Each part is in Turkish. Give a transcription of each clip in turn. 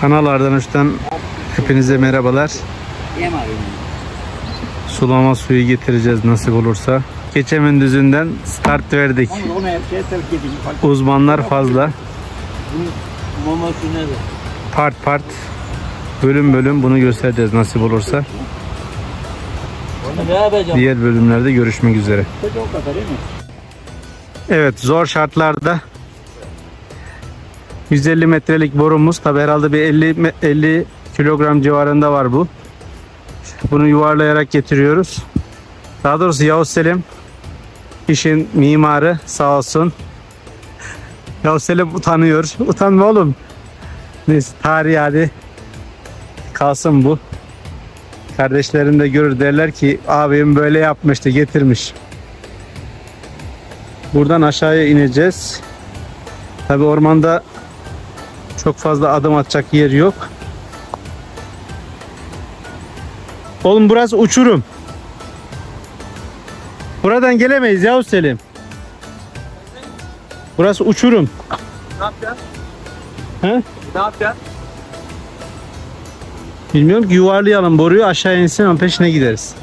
Kanal Ardanuş'tan hepinize merhabalar. Sulama suyu getireceğiz nasip olursa. Keçemin düzünden start verdik. Bak Uzmanlar fazla. Part part bölüm bölüm bunu göstereceğiz nasip olursa. Diğer bölümlerde görüşmek üzere. Evet zor şartlarda 150 metrelik borumuz tabi herhalde bir 50 me- 50 kilogram civarında var bu. Bunu yuvarlayarak getiriyoruz. Daha doğrusu Yavuz Selim işin mimarı sağ olsun. Yavuz Selim utanıyor. Utanma oğlum. Neyse tarih hadi kalsın bu. Kardeşlerim de görür derler ki abim böyle yapmıştı getirmiş. Buradan aşağıya ineceğiz. Tabi ormanda çok fazla adım atacak yer yok. Oğlum burası uçurum. Buradan gelemeyiz Yavuz Selim. Burası uçurum. Ne yapacaksın? He? Ne yapacaksın? Bilmiyorum ki yuvarlayalım boruyu aşağı insin ama peşine gideriz.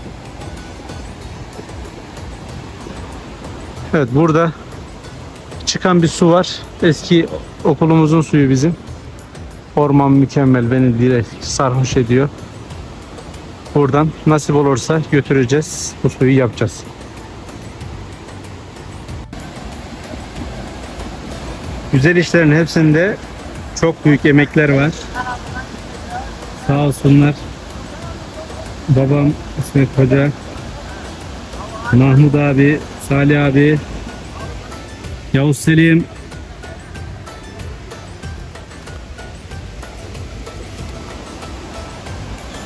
Evet burada çıkan bir su var. Eski okulumuzun suyu bizim. Orman mükemmel beni direkt sarhoş ediyor. Buradan nasip olursa götüreceğiz. Bu suyu yapacağız. Güzel işlerin hepsinde çok büyük emekler var. Sağ olsunlar. Babam İsmet Hoca, Mahmut abi, Salih abi, Yavuz Selim,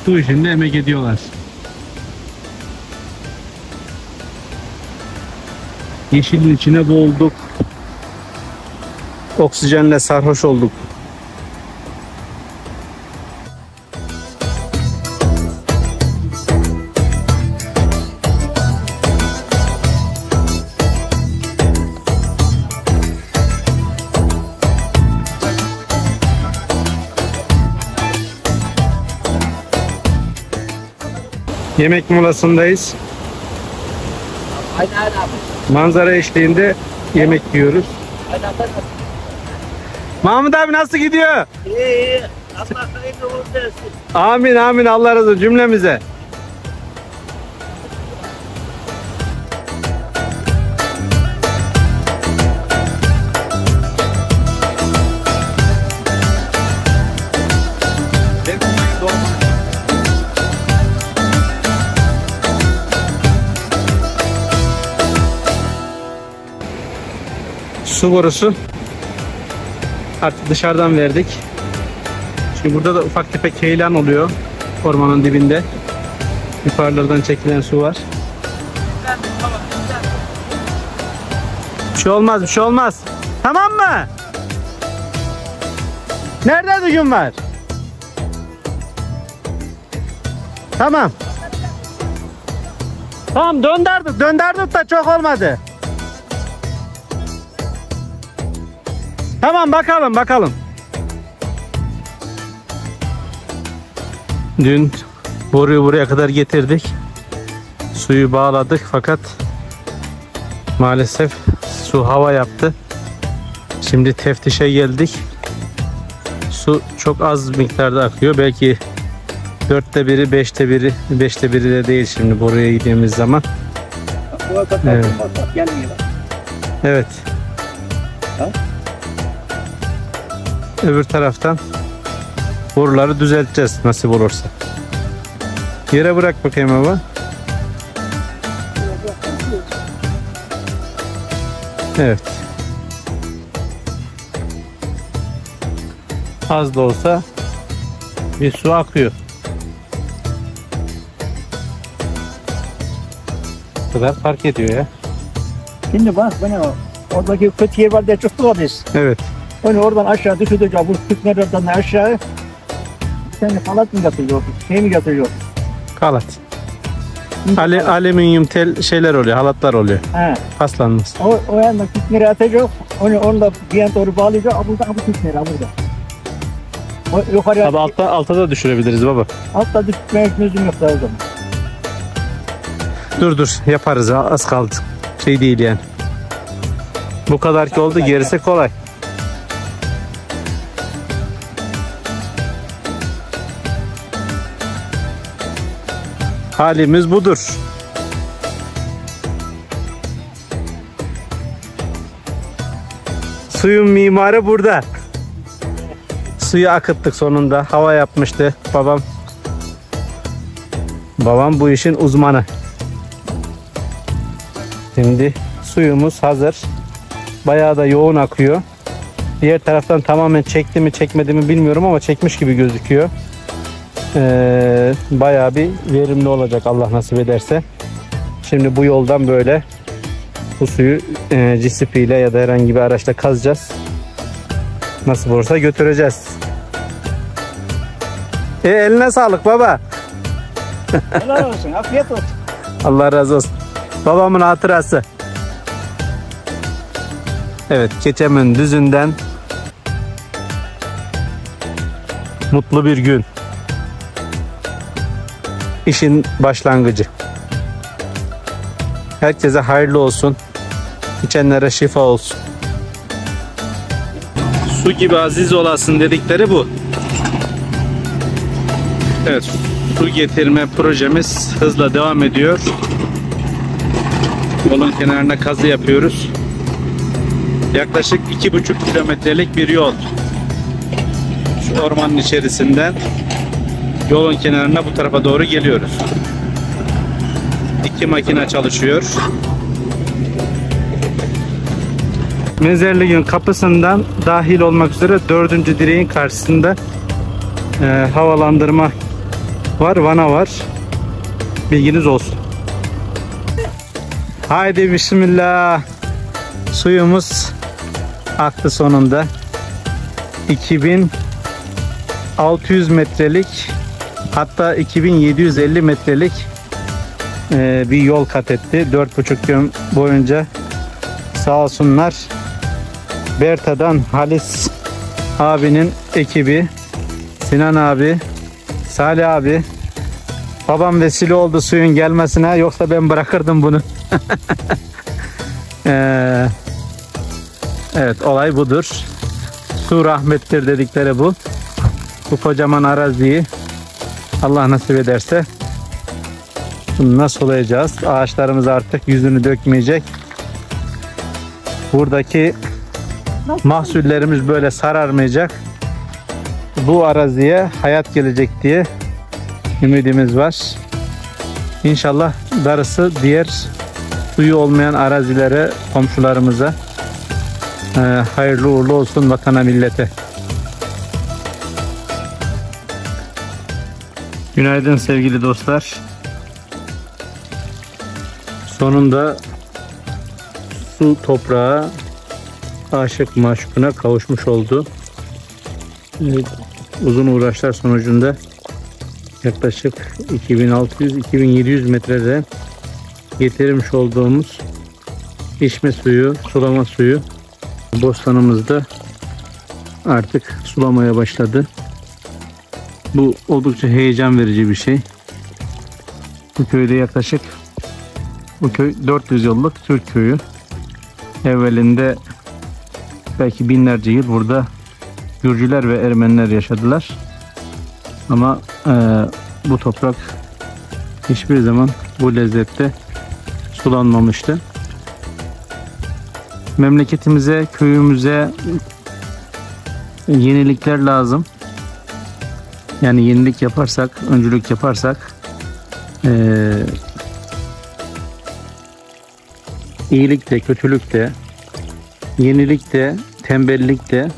su işinde emek ediyorlar. Yeşilin içine boğulduk. Oksijenle sarhoş olduk. Yemek molasındayız. Manzara eşliğinde yemek yiyoruz. Mahmut abi nasıl gidiyor? İyi iyi. Allah hayırlı etsin. Amin amin Allah razı olsun cümlemize. Su borusu artık dışarıdan verdik. Şimdi burada da ufak tefek heyelan oluyor ormanın dibinde. Yukarılardan çekilen su var. Bir şey olmaz, bir şey olmaz. Tamam mı? Nerede düğün var? Tamam. Tamam döndürdük, döndürdük da çok olmadı. Tamam bakalım, bakalım. Dün boruyu buraya kadar getirdik. Suyu bağladık fakat maalesef su hava yaptı. Şimdi teftişe geldik. Su çok az miktarda akıyor. Belki dörtte biri, beşte biri, beşte biri de değil şimdi boruya gittiğimiz zaman. Evet. evet. gelmiyor. Evet. Ha? Öbür taraftan boruları düzelteceğiz nasip olursa. Yere bırak bakayım baba. Evet. Az da olsa bir su akıyor. Bu kadar fark ediyor ya. Şimdi bak bana. Oradaki kötü yer var diye çıktık biz. Evet. Onu oradan aşağı düşürdük. Bu tüplerden aşağı. Bir tane halat mı getiriyor? Şey mi getiriyor? Kalat. Ale, alüminyum tel şeyler oluyor, halatlar oluyor. He. Paslanmaz. O, o yandan tüpleri atacak. Onu onunla bir yana doğru bağlayacak. Burada, bu tüpleri ha burada. O yukarıya Abi altta, alta da düşürebiliriz baba. altta düşmeye lüzum yok o zaman. Dur dur yaparız az kaldı. Şey değil yani. Bu kadar ki oldu gerisi kolay. Halimiz budur. Suyun mimarı burada. Suyu akıttık sonunda. Hava yapmıştı babam. Babam bu işin uzmanı. Şimdi suyumuz hazır. Bayağı da yoğun akıyor. Diğer taraftan tamamen çekti mi çekmedi mi bilmiyorum ama çekmiş gibi gözüküyor. Ee, bayağı bir verimli olacak Allah nasip ederse. Şimdi bu yoldan böyle bu suyu e, GCP ile ya da herhangi bir araçla kazacağız. Nasıl olursa götüreceğiz. E, eline sağlık baba. Helal olsun. Afiyet olsun. Allah razı olsun. Babamın hatırası. Evet, Keçemin düzünden mutlu bir gün. İşin başlangıcı. Herkese hayırlı olsun. İçenlere şifa olsun. Su gibi aziz olasın dedikleri bu. Evet, su getirme projemiz hızla devam ediyor. Yolun kenarına kazı yapıyoruz. Yaklaşık iki buçuk kilometrelik bir yol. Şu ormanın içerisinden yolun kenarına bu tarafa doğru geliyoruz. İki makine çalışıyor. Mezarlığın kapısından dahil olmak üzere dördüncü direğin karşısında e, havalandırma var, vana var. Bilginiz olsun. Haydi bismillah. Suyumuz aktı sonunda. 2600 metrelik hatta 2750 metrelik e, bir yol kat etti. 4,5 gün boyunca sağ olsunlar. Berta'dan Halis abinin ekibi Sinan abi Salih abi babam vesile oldu suyun gelmesine yoksa ben bırakırdım bunu. Ee, evet olay budur. Su rahmettir dedikleri bu. Bu kocaman araziyi Allah nasip ederse bunu nasıl olayacağız? Ağaçlarımız artık yüzünü dökmeyecek. Buradaki mahsullerimiz böyle sararmayacak. Bu araziye hayat gelecek diye ümidimiz var. İnşallah darısı diğer suyu olmayan arazilere, komşularımıza e, hayırlı uğurlu olsun vatana millete. Günaydın sevgili dostlar. Sonunda su toprağa aşık maşukuna kavuşmuş oldu. Evet, uzun uğraşlar sonucunda yaklaşık 2600-2700 metrede getirmiş olduğumuz içme suyu, sulama suyu bostanımızda artık sulamaya başladı. Bu oldukça heyecan verici bir şey. Bu köyde yaklaşık bu köy 400 yıllık Türk köyü. Evvelinde belki binlerce yıl burada Gürcüler ve Ermeniler yaşadılar. Ama e, bu toprak hiçbir zaman bu lezzette sulanmamıştı. Memleketimize, köyümüze yenilikler lazım. Yani yenilik yaparsak, öncülük yaparsak eee iyilik de, kötülük de, yenilik de, tembellik de,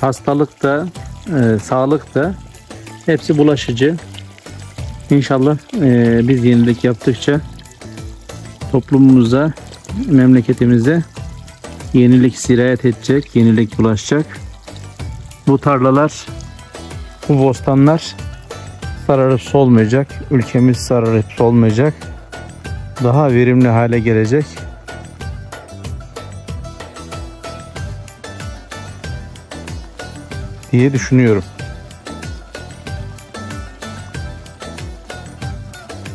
hastalık da, e, sağlık da hepsi bulaşıcı. İnşallah e, biz yenilik yaptıkça toplumumuza, memleketimize yenilik sirayet edecek, yenilik bulaşacak. Bu tarlalar, bu bostanlar sararıp solmayacak, ülkemiz sararıp solmayacak. Daha verimli hale gelecek. diye düşünüyorum.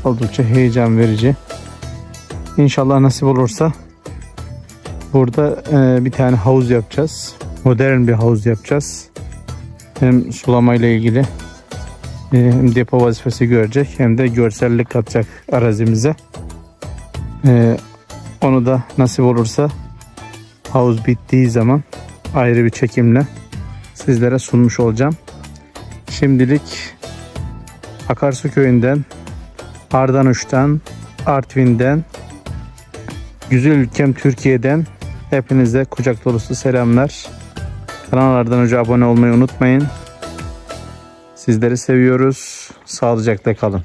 Oldukça heyecan verici. İnşallah nasip olursa burada e, bir tane havuz yapacağız. Modern bir havuz yapacağız. Hem sulama ile ilgili e, hem depo vazifesi görecek hem de görsellik katacak arazimize. E, onu da nasip olursa havuz bittiği zaman ayrı bir çekimle sizlere sunmuş olacağım. Şimdilik Akarsu köyünden, Ardanuş'tan, Artvin'den, güzel ülkem Türkiye'den hepinize kucak dolusu selamlar. Kanallardan önce abone olmayı unutmayın. Sizleri seviyoruz. Sağlıcakla kalın.